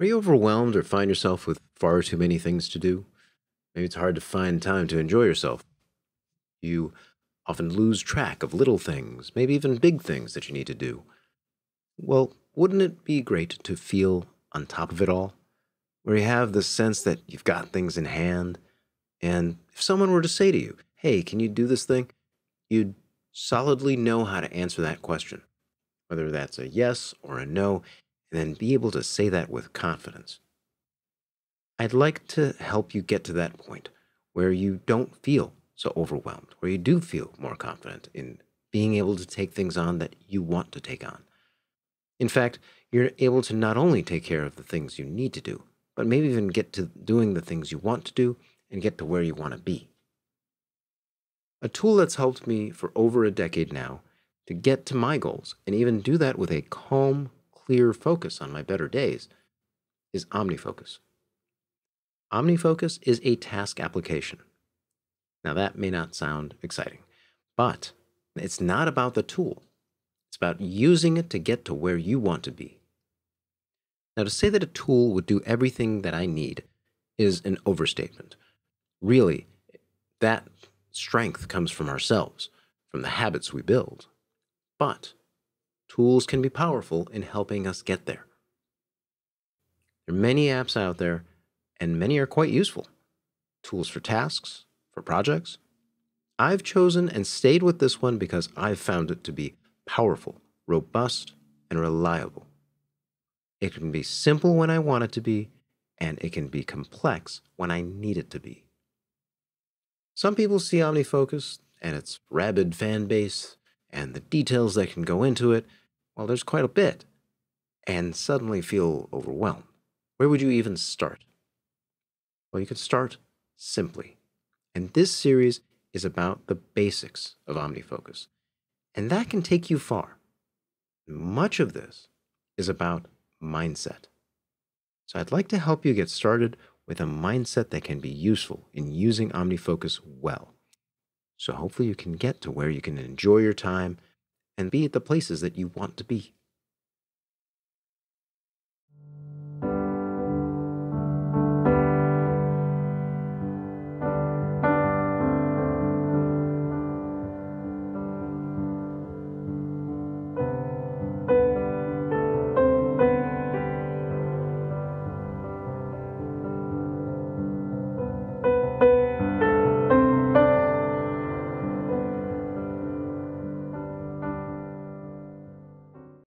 Are you overwhelmed or find yourself with far too many things to do? Maybe it's hard to find time to enjoy yourself. You often lose track of little things, maybe even big things that you need to do. Well, wouldn't it be great to feel on top of it all? Where you have the sense that you've got things in hand, and if someone were to say to you, Hey, can you do this thing? You'd solidly know how to answer that question, whether that's a yes or a no, then be able to say that with confidence. I'd like to help you get to that point where you don't feel so overwhelmed, where you do feel more confident in being able to take things on that you want to take on. In fact, you're able to not only take care of the things you need to do, but maybe even get to doing the things you want to do and get to where you want to be. A tool that's helped me for over a decade now to get to my goals and even do that with a calm, clear focus on my better days is OmniFocus. OmniFocus is a task application. Now, that may not sound exciting, but it's not about the tool. It's about using it to get to where you want to be. Now, to say that a tool would do everything that I need is an overstatement. Really, that strength comes from ourselves, from the habits we build. But tools can be powerful in helping us get there. There are many apps out there and many are quite useful. Tools for tasks, for projects. I've chosen and stayed with this one because I've found it to be powerful, robust, and reliable. It can be simple when I want it to be, and it can be complex when I need it to be. Some people see OmniFocus and its rabid fan base and the details that can go into it, well, there's quite a bit, and suddenly feel overwhelmed. Where would you even start? Well, you could start simply. And this series is about the basics of OmniFocus. And that can take you far. Much of this is about mindset. So I'd like to help you get started with a mindset that can be useful in using OmniFocus well. So hopefully you can get to where you can enjoy your time and be at the places that you want to be.